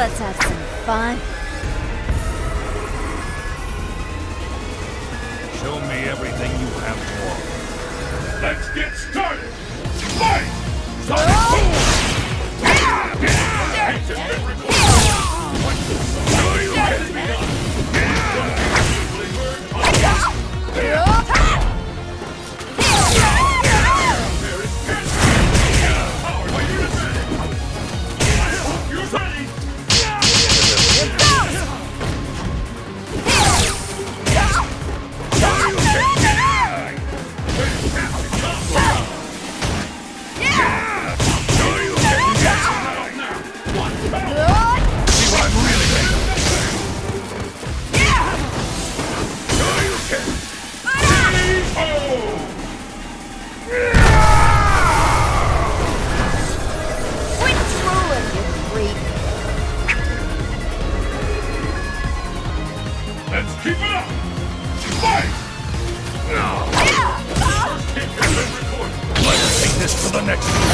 Let's have some fun. Show me everything you have to offer. Let's get started! Fight! Start Let's keep it up! Fight! Yeah. Let's take this to the next